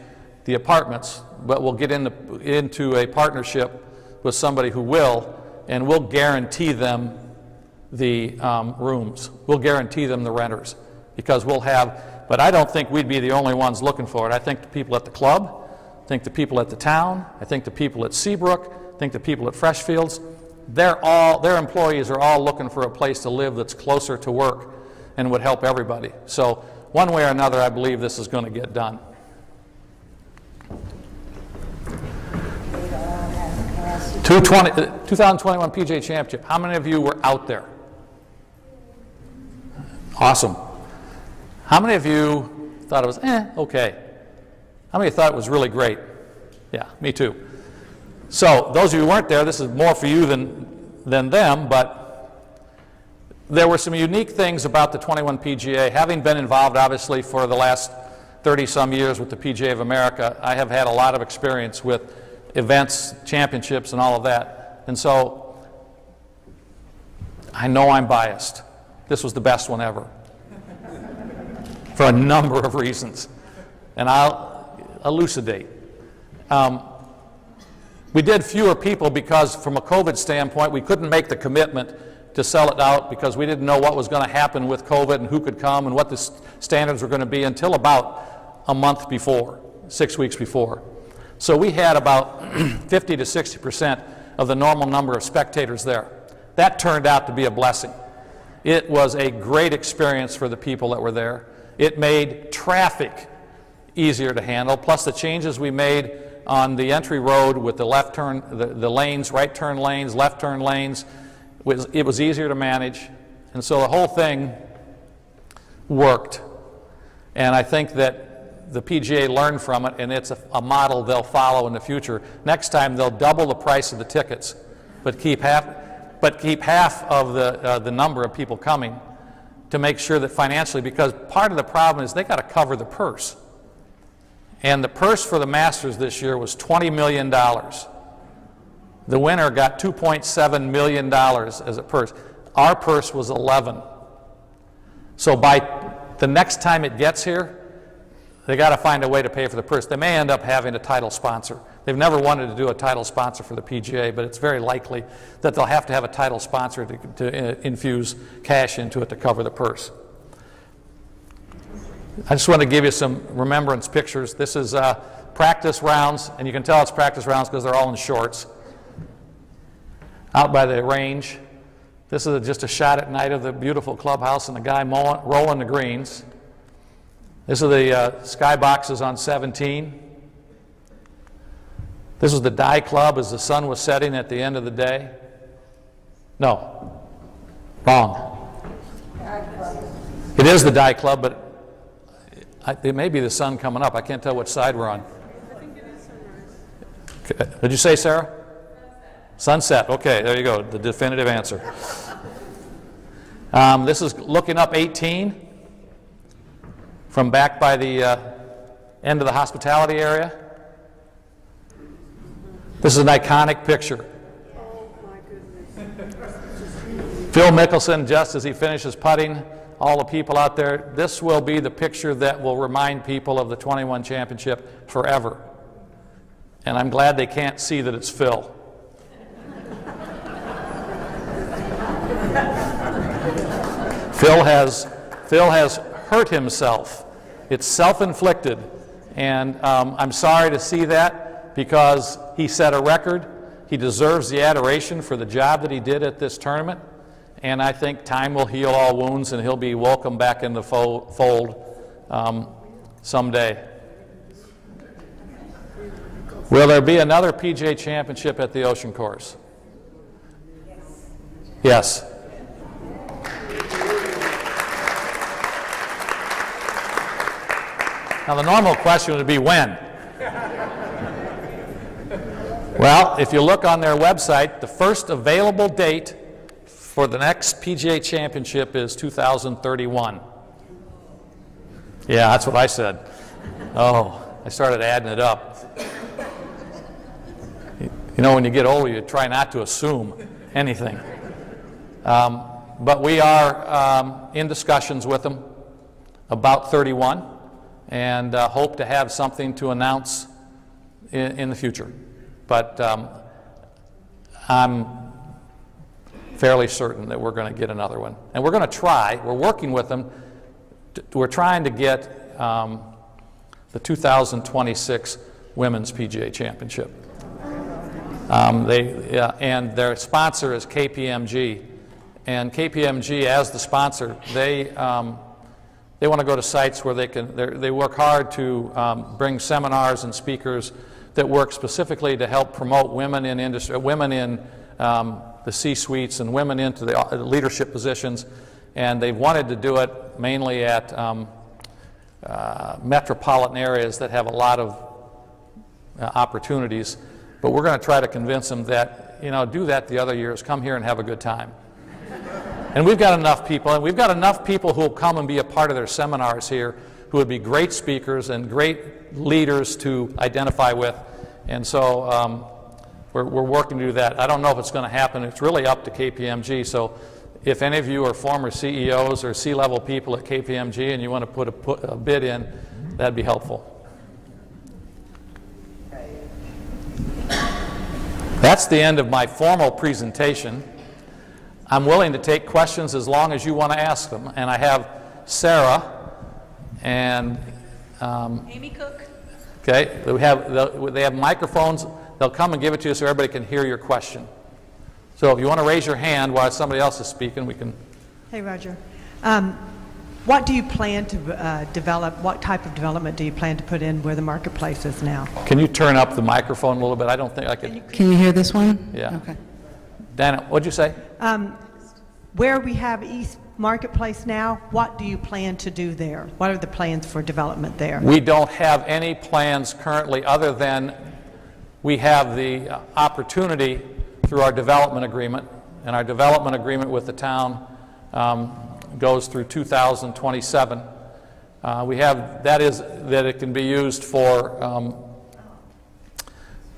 the apartments, but we'll get into, into a partnership with somebody who will, and we'll guarantee them the um, rooms. We'll guarantee them the renters because we'll have, but I don't think we'd be the only ones looking for it. I think the people at the club, I think the people at the town, I think the people at Seabrook, I think the people at Freshfields, they're all, their employees are all looking for a place to live that's closer to work and would help everybody. So one way or another, I believe this is going to get done. It all has capacity 220 uh, 2021 PGA Championship. How many of you were out there? Awesome. How many of you thought it was, eh, okay? How many thought it was really great? Yeah, me too. So, those of you who weren't there, this is more for you than, than them, but there were some unique things about the 21 PGA. Having been involved, obviously, for the last 30 some years with the PGA of America, I have had a lot of experience with events, championships, and all of that. And so I know I'm biased. This was the best one ever for a number of reasons. And I'll elucidate. Um, we did fewer people because, from a COVID standpoint, we couldn't make the commitment to sell it out because we didn't know what was going to happen with COVID and who could come and what the standards were going to be until about a month before, six weeks before. So we had about [CLEARS THROAT] 50 to 60 percent of the normal number of spectators there. That turned out to be a blessing. It was a great experience for the people that were there. It made traffic easier to handle, plus the changes we made on the entry road with the left turn, the, the lanes, right turn lanes, left turn lanes, was, it was easier to manage. And so the whole thing worked. And I think that the PGA learned from it, and it's a, a model they'll follow in the future. Next time, they'll double the price of the tickets, but keep half, but keep half of the, uh, the number of people coming to make sure that financially, because part of the problem is they got to cover the purse. And the purse for the Masters this year was $20 million. The winner got $2.7 million as a purse. Our purse was 11. So by the next time it gets here, they got to find a way to pay for the purse. They may end up having a title sponsor. They've never wanted to do a title sponsor for the PGA, but it's very likely that they'll have to have a title sponsor to, to uh, infuse cash into it to cover the purse. I just want to give you some remembrance pictures. This is uh, practice rounds, and you can tell it's practice rounds because they're all in shorts. Out by the range. This is just a shot at night of the beautiful clubhouse and the guy mowing, rolling the greens. This is the uh, sky boxes on 17. This was the Dye Club as the sun was setting at the end of the day. No, wrong. It is the Dye Club, but it may be the sun coming up. I can't tell which side we're on. Okay. Did you say, Sarah? Sunset. Okay, there you go. The definitive answer. Um, this is looking up 18 from back by the uh, end of the hospitality area. This is an iconic picture. Phil Mickelson, just as he finishes putting, all the people out there, this will be the picture that will remind people of the 21 championship forever. And I'm glad they can't see that it's Phil. [LAUGHS] Phil has, Phil has hurt himself. It's self-inflicted. And um, I'm sorry to see that because he set a record. He deserves the adoration for the job that he did at this tournament and I think time will heal all wounds and he'll be welcome back in the fold um, someday. Will there be another PGA championship at the Ocean Course? Yes. Now, the normal question would be when? Well, if you look on their website, the first available date for the next PGA Championship is 2031. Yeah, that's what I said. Oh, I started adding it up. You know, when you get older, you try not to assume anything. Um, but we are um, in discussions with them about 31 and uh, hope to have something to announce in, in the future. But um, I'm fairly certain that we're going to get another one. And we're going to try, we're working with them, we're trying to get um, the 2026 Women's PGA Championship. Um, they, and their sponsor is KPMG. And KPMG, as the sponsor, they, um, they want to go to sites where they can, they work hard to um, bring seminars and speakers that work specifically to help promote women in industry, women in um, the C-suites and women into the uh, leadership positions. And they've wanted to do it mainly at um, uh, metropolitan areas that have a lot of uh, opportunities. But we're going to try to convince them that, you know, do that the other years. Come here and have a good time. and we've got enough people, and we've got enough people who will come and be a part of their seminars here who would be great speakers and great leaders to identify with. And so um, we're, we're working to do that. I don't know if it's going to happen. It's really up to KPMG. So if any of you are former CEOs or C-level people at KPMG and you want to put a, put a bid in, that'd be helpful. That's the end of my formal presentation. I'm willing to take questions as long as you want to ask them. And I have Sarah and um, Amy Cook. Okay, we have, they have microphones. They'll come and give it to you so everybody can hear your question. So if you want to raise your hand while somebody else is speaking, we can. Hey, Roger. Um, what do you plan to uh, develop? What type of development do you plan to put in where the marketplace is now? Can you turn up the microphone a little bit? I don't think I can. Can you, can you hear this one? Yeah. Okay. Dana, what'd you say? Um, where we have East Marketplace now, what do you plan to do there? What are the plans for development there? We don't have any plans currently other than we have the opportunity through our development agreement, and our development agreement with the town um, goes through 2027. Uh, we have, that is, that it can be used for um,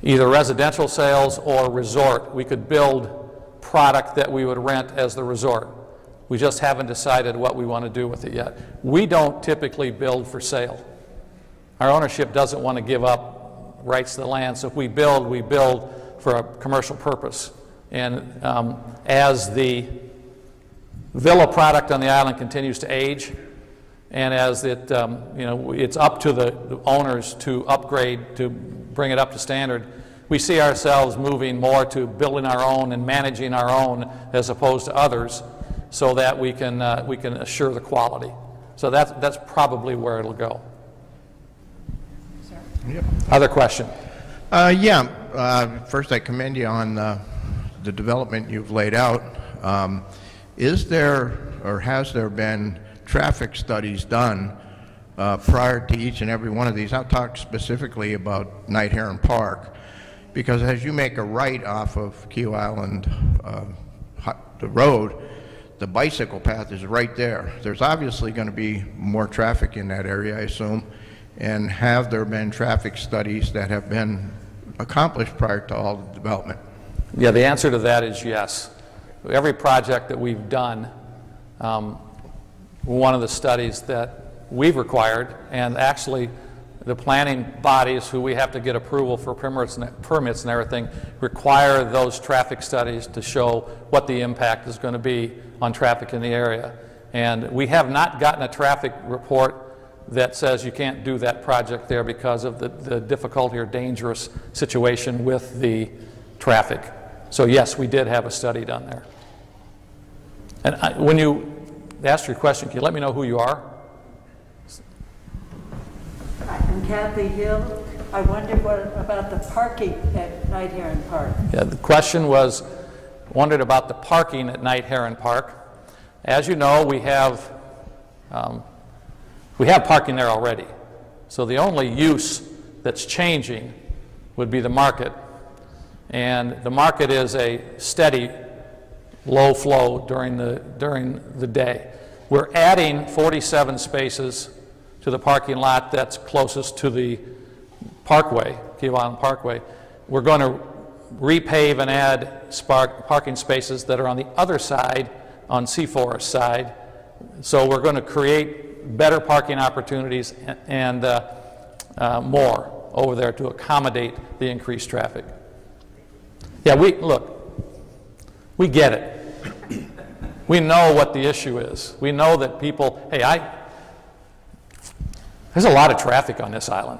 either residential sales or resort. We could build product that we would rent as the resort. We just haven't decided what we want to do with it yet. We don't typically build for sale. Our ownership doesn't want to give up rights to the land, so if we build, we build for a commercial purpose. And um, as the villa product on the island continues to age, and as it, um, you know, it's up to the, the owners to upgrade to bring it up to standard, we see ourselves moving more to building our own and managing our own as opposed to others so that we can, uh, we can assure the quality. So that's, that's probably where it'll go. Yep. Other question? Uh, yeah. Uh, first, I commend you on uh, the development you've laid out. Um, is there or has there been traffic studies done uh, prior to each and every one of these? I'll talk specifically about Night Heron Park because as you make a right off of Kiawah Island, uh, the road, the bicycle path is right there. There's obviously going to be more traffic in that area, I assume. And have there been traffic studies that have been accomplished prior to all the development? Yeah, the answer to that is yes. Every project that we've done, um, one of the studies that we've required, and actually the planning bodies who we have to get approval for permits and, permits and everything require those traffic studies to show what the impact is going to be on traffic in the area. And we have not gotten a traffic report that says you can't do that project there because of the, the difficulty or dangerous situation with the traffic. So yes, we did have a study done there. And I, when you ask your question, can you let me know who you are? I'm Kathy Hill. I wonder what about the parking at Night Heron Park. Yeah, the question was wondered about the parking at Night Heron Park. As you know, we have um, we have parking there already. So the only use that's changing would be the market. And the market is a steady low flow during the, during the day. We're adding 47 spaces to the parking lot that's closest to the parkway, Island Parkway. We're going to repave and add spark, parking spaces that are on the other side, on Seaforest side. So we're going to create better parking opportunities and uh, uh, more over there to accommodate the increased traffic. Yeah, we look, we get it. We know what the issue is. We know that people, hey, I, there's a lot of traffic on this island.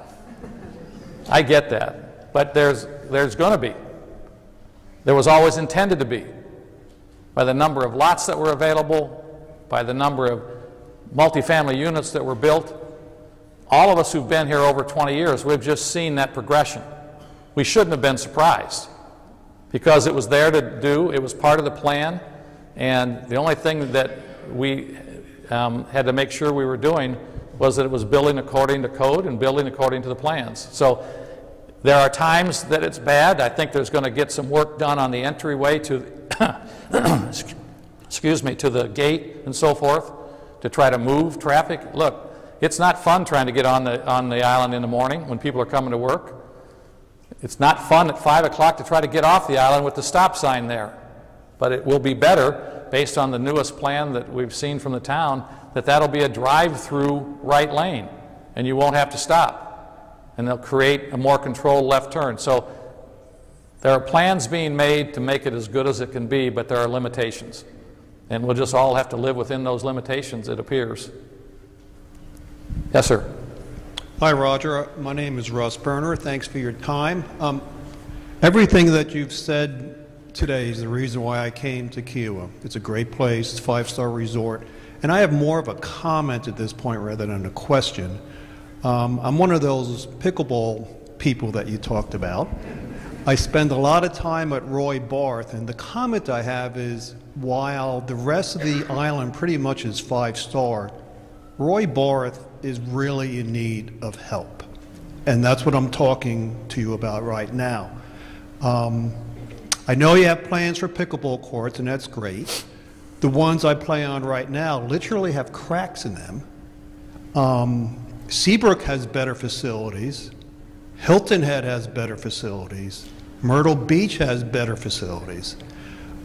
I get that. But there's, there's going to be. There was always intended to be by the number of lots that were available, by the number of multifamily units that were built. All of us who've been here over 20 years, we've just seen that progression. we shouldn't have been surprised because it was there to do, it was part of the plan, and the only thing that we um, had to make sure we were doing was that it was building according to code and building according to the plans. So there are times that it's bad. I think there's going to get some work done on the entryway to, [COUGHS] excuse me, to the gate and so forth to try to move traffic. Look, it's not fun trying to get on the, on the island in the morning when people are coming to work. It's not fun at 5 o'clock to try to get off the island with the stop sign there. But it will be better, based on the newest plan that we've seen from the town, that that'll be a drive-through right lane, and you won't have to stop. And they'll create a more controlled left turn. So there are plans being made to make it as good as it can be, but there are limitations. And we'll just all have to live within those limitations, it appears. Yes, sir. Hi, Roger. My name is Russ Berner. Thanks for your time. Um, everything that you've said today is the reason why I came to Kiawah. It's a great place, it's a five-star resort. And I have more of a comment at this point rather than a question. Um, I'm one of those pickleball people that you talked about. I spend a lot of time at Roy Barth, and the comment I have is while the rest of the island pretty much is five-star, Roy Barth is really in need of help. And that's what I'm talking to you about right now. Um, I know you have plans for pickleball courts, and that's great. The ones I play on right now literally have cracks in them. Um, Seabrook has better facilities. Hilton Head has better facilities. Myrtle Beach has better facilities.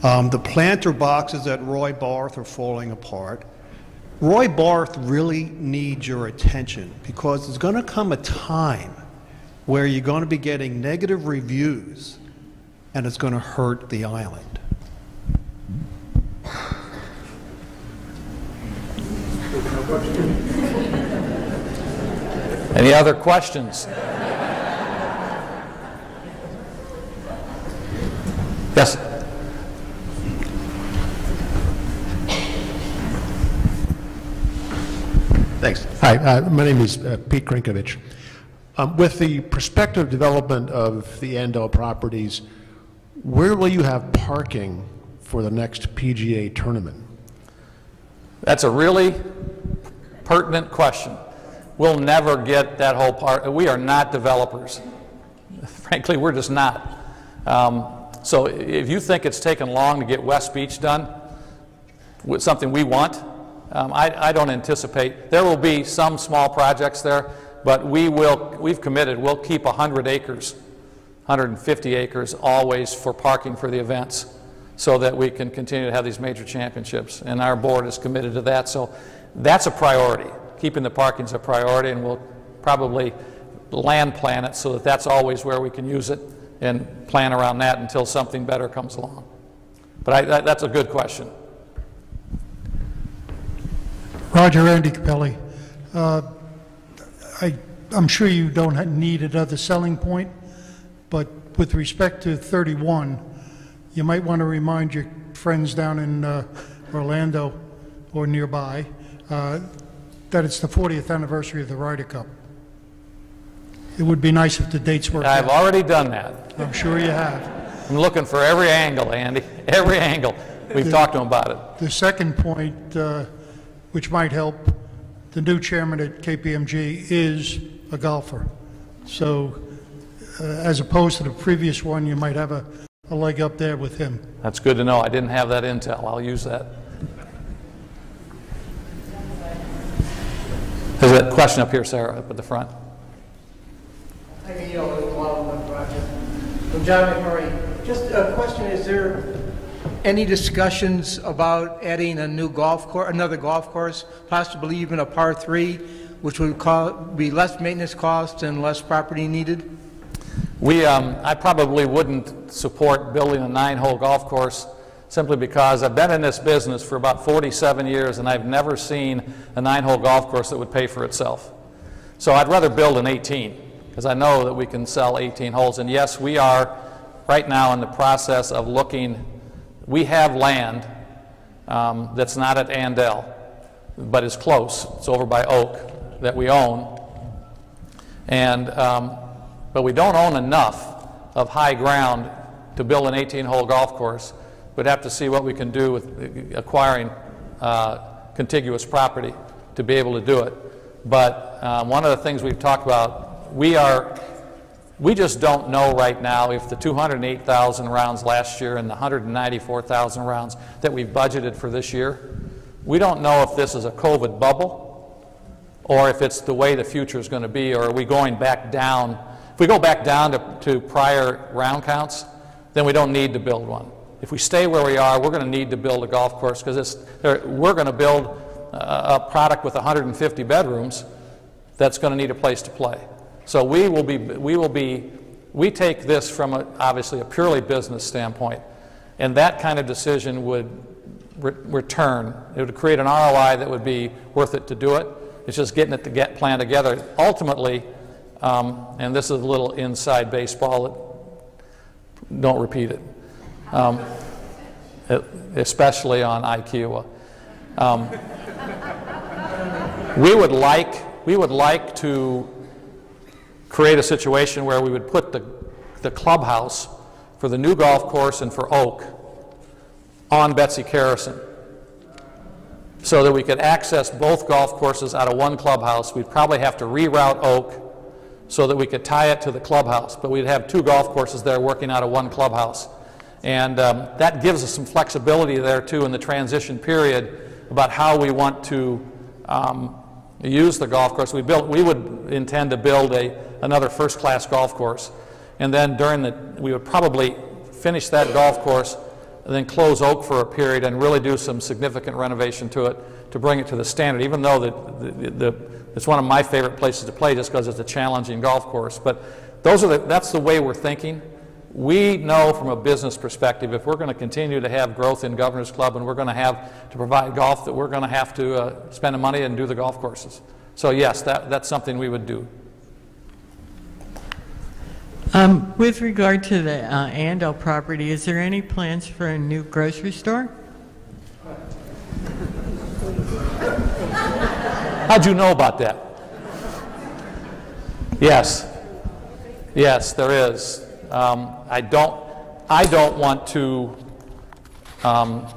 Um, the planter boxes at Roy Barth are falling apart. Roy Barth really needs your attention because there's going to come a time where you're going to be getting negative reviews and it's going to hurt the island. Any other questions? Yes? Thanks. Hi, uh, my name is uh, Pete Krinkovich. Um, With the prospective development of the Andell properties, where will you have parking for the next PGA tournament? That's a really pertinent question. We'll never get that whole part. We are not developers. [LAUGHS] Frankly, we're just not. Um, so if you think it's taken long to get West Beach done, with something we want, um, I, I don't anticipate. There will be some small projects there, but we will, we've committed, we'll keep 100 acres, 150 acres always for parking for the events so that we can continue to have these major championships. And our board is committed to that. So that's a priority. Keeping the parking is a priority, and we'll probably land plan it so that that's always where we can use it and plan around that until something better comes along. But I, that, that's a good question. Roger Andy Capelli. Uh, I, I'm sure you don't need another selling point, but with respect to 31, you might want to remind your friends down in uh, Orlando or nearby uh, that it's the 40th anniversary of the Ryder Cup. It would be nice if the dates were. I've out. already done that. I'm sure you have. I'm looking for every angle, Andy, [LAUGHS] every angle. We've talked to him about it. The second point, uh, which might help, the new chairman at KPMG is a golfer. So uh, as opposed to the previous one, you might have a a leg up there with him. That's good to know. I didn't have that intel. I'll use that. There's a question up here, Sarah, up at the front. I can yield of. From John McMurray. Just a question, is there any discussions about adding a new golf course, another golf course, possibly even a par three, which would be less maintenance costs and less property needed? We, um, I probably wouldn't support building a nine-hole golf course simply because I've been in this business for about 47 years and I've never seen a nine-hole golf course that would pay for itself. So I'd rather build an 18 because I know that we can sell 18 holes. And yes, we are right now in the process of looking. We have land um, that's not at Andell, but is close. It's over by Oak that we own. And um, but we don't own enough of high ground to build an 18-hole golf course. We'd have to see what we can do with acquiring uh, contiguous property to be able to do it. But um, one of the things we've talked about, we are, we just don't know right now if the 208,000 rounds last year and the 194,000 rounds that we've budgeted for this year, we don't know if this is a COVID bubble or if it's the way the future is going to be, or are we going back down? If we go back down to, to prior round counts, then we don't need to build one. If we stay where we are, we're going to need to build a golf course because we're going to build a, product with 150 bedrooms that's going to need a place to play. So we will be, we will be, we take this from a, obviously a purely business standpoint, and that kind of decision would re return. It would create an ROI that would be worth it to do it. It's just getting it to get plan together. Ultimately, um, and this is a little inside baseball, don't repeat it, um, especially on IKEA. Um, we would like we would like to create a situation where we would put the, the clubhouse for the new golf course and for Oak on Betsy Kerrison so that we could access both golf courses out of one clubhouse. We'd probably have to reroute Oak so that we could tie it to the clubhouse, but we'd have two golf courses there working out of one clubhouse. And um, that gives us some flexibility there too in the transition period about how we want to um, use the golf course. We, built, we would intend to build a, another first-class golf course. And then during the, we would probably finish that golf course and then close Oak for a period and really do some significant renovation to it to bring it to the standard, even though the, the, the, it's one of my favorite places to play just because it's a challenging golf course. But those are the, that's the way we're thinking. We know from a business perspective, if we're going to continue to have growth in Governor's Club and we're going to have to provide golf, that we're going to have to uh, spend the money and do the golf courses. So yes, that, that's something we would do. Um, with regard to the uh, Andell property, is there any plans for a new grocery store? How'd you know about that? Yes. Yes, there is. Um, I don't. I don't want to um,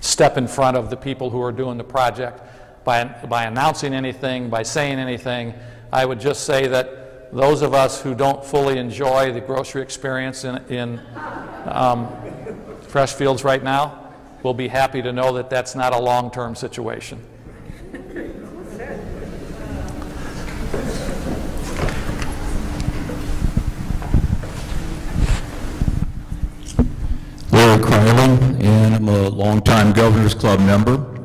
step in front of the people who are doing the project by by announcing anything, by saying anything. I would just say that those of us who don't fully enjoy the grocery experience in, in um, Freshfields right now will be happy to know that that's not a long-term situation. I'm a longtime Governor's Club member.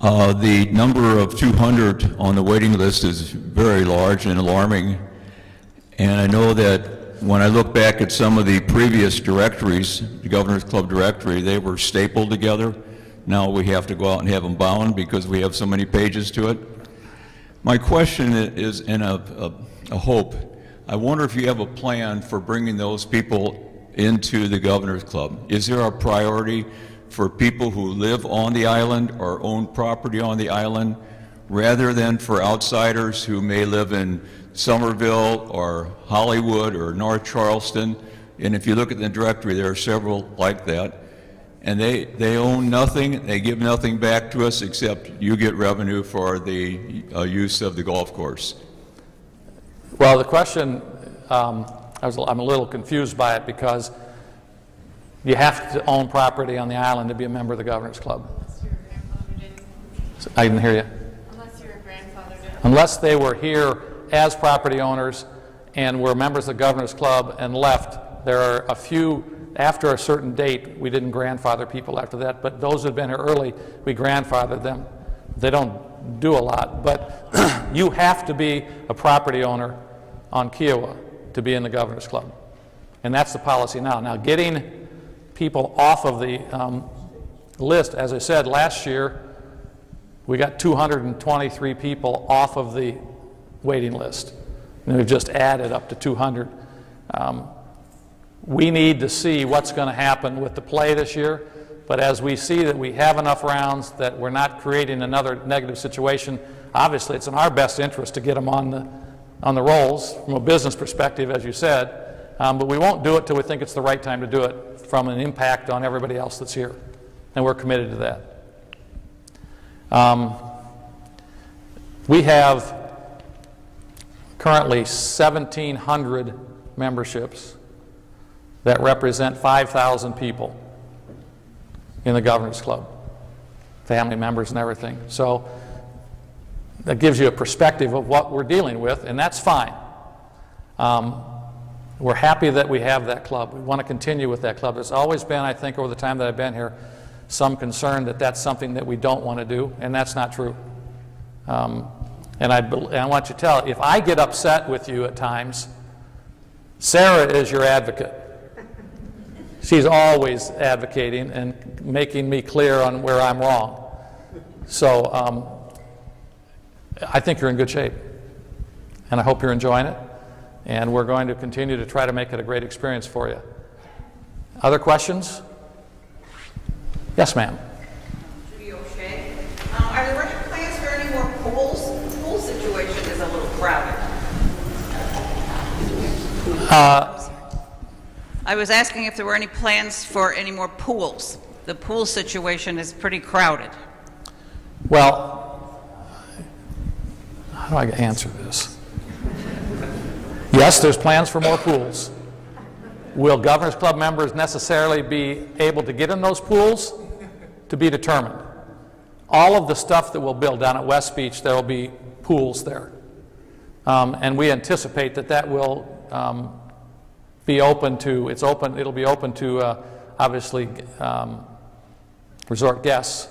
Uh, the number of 200 on the waiting list is very large and alarming. And I know that when I look back at some of the previous directories, the Governor's Club directory, they were stapled together. Now we have to go out and have them bound because we have so many pages to it. My question is in a, a, a hope. I wonder if you have a plan for bringing those people into the Governor's Club. Is there a priority for people who live on the island or own property on the island rather than for outsiders who may live in Summerville or Hollywood or North Charleston. And if you look at the directory, there are several like that. And they, they own nothing, they give nothing back to us except you get revenue for the uh, use of the golf course. Well, the question, um, I was, I'm a little confused by it because you have to own property on the island to be a member of the Governors Club. I didn't hear you. Unless your grandfather did. Unless they were here as property owners and were members of the Governors Club and left. There are a few, after a certain date, we didn't grandfather people after that, but those who had been here early, we grandfathered them. They don't do a lot, but [CLEARS THROAT] you have to be a property owner on Kiawah to be in the Governors Club. And that's the policy now. Now, getting people off of the um, list. As I said, last year we got 223 people off of the waiting list. And we've just added up to 200. Um, we need to see what's going to happen with the play this year. But as we see that we have enough rounds, that we're not creating another negative situation, obviously it's in our best interest to get them on the, on the rolls from a business perspective, as you said, um, but we won't do it till we think it's the right time to do it from an impact on everybody else that's here. And we're committed to that. Um, we have currently 1,700 memberships that represent 5,000 people in the Governors Club, family members and everything. So that gives you a perspective of what we're dealing with, and that's fine. Um, we're happy that we have that club. We want to continue with that club. There's always been, I think, over the time that I've been here, some concern that that's something that we don't want to do, and that's not true. Um, and I, I want you to tell, if I get upset with you at times, Sarah is your advocate. She's always advocating and making me clear on where I'm wrong. So um, I think you're in good shape. And I hope you're enjoying it. And we're going to continue to try to make it a great experience for you. Other questions? Yes, ma'am. Judy O'Shea. Um, Are there any plans for any more pools? The Pool situation is a little crowded. Uh, I was asking if there were any plans for any more pools. The pool situation is pretty crowded. Well, how do I answer this? Yes, there's plans for more pools. Will Governors Club members necessarily be able to get in those pools? To be determined. All of the stuff that we'll build down at West Beach, there will be pools there. Um, and we anticipate that that will um, be open to, it's open, it'll be open to, uh, obviously, um, resort guests.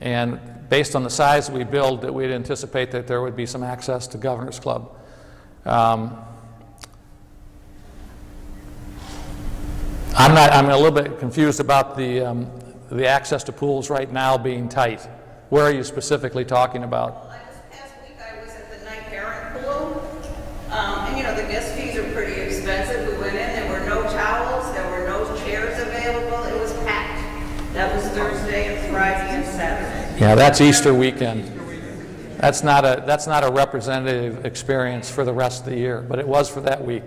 And based on the size we build, that we'd anticipate that there would be some access to Governor's Club. Um, I'm not, I'm a little bit confused about the, um, the access to pools right now being tight. Where are you specifically talking about? Um, and you know, the guest fees are pretty expensive. We went in, there were no towels, there were no chairs available. It was packed. That was Thursday and Friday and Saturday. Yeah, that's Easter weekend. That's not a, that's not a representative experience for the rest of the year, but it was for that week.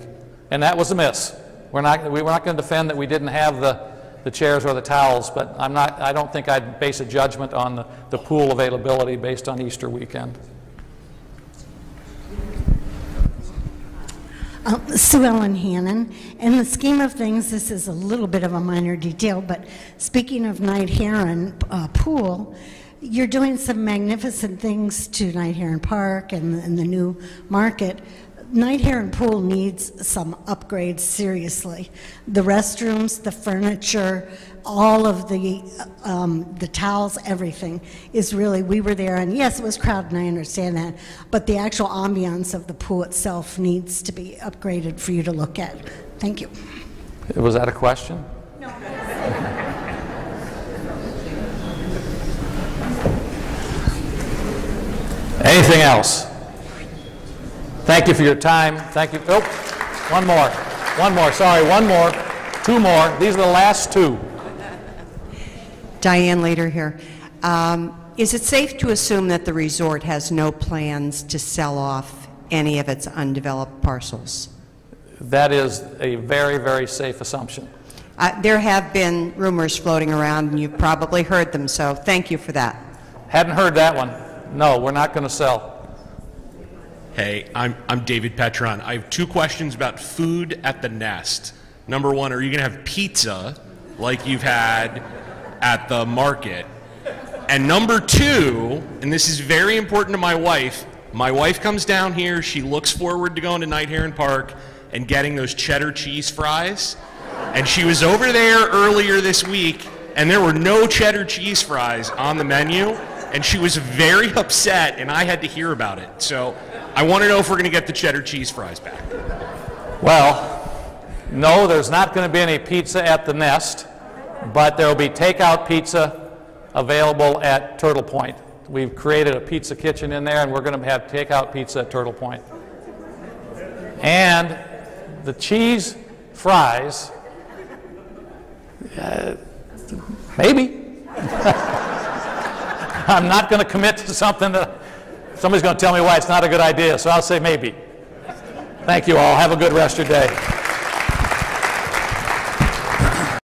And that was a miss. We're not, we we're not going to defend that we didn't have the, the chairs or the towels, but I'm not, I don't think I'd base a judgment on the, the pool availability based on Easter weekend. Uh, Sue Ellen Hannon. In the scheme of things, this is a little bit of a minor detail, but speaking of Night Heron uh, Pool, you're doing some magnificent things to Night Heron Park and, and the new market. Night Heron Pool needs some upgrades seriously. The restrooms, the furniture, all of the um, the towels, everything is really. We were there, and yes, it was crowded, and I understand that. But the actual ambiance of the pool itself needs to be upgraded for you to look at. Thank you. Was that a question? No. [LAUGHS] Anything else? Thank you for your time. Thank you. Oh, one more. One more. Sorry, one more. Two more. These are the last two. Diane Leader here. Um, Is it safe to assume that the resort has no plans to sell off any of its undeveloped parcels? That is a very, very safe assumption. Uh, There have been rumors floating around, and you've probably heard them, so thank you for that. Hadn't heard that one. No, we're not going to sell. Hey, I'm, I'm David Petron. I have two questions about food at the Nest. Number one, are you going to have pizza like you've had at the market? And number two, and this is very important to my wife, my wife comes down here, she looks forward to going to Night Heron Park and getting those cheddar cheese fries. And she was over there earlier this week, and there were no cheddar cheese fries on the menu, and she was very upset, and I had to hear about it. So I want to know if we're going to get the cheddar cheese fries back. Well, no, there's not going to be any pizza at the Nest, but there will be takeout pizza available at Turtle Point. We've created a pizza kitchen in there, and we're going to have takeout pizza at Turtle Point. And the cheese fries, uh, maybe. [LAUGHS] [LAUGHS] I'm not going to commit to something that somebody's going to tell me why it's not a good idea, so I'll say maybe. Thank you all. Have a good rest of your day.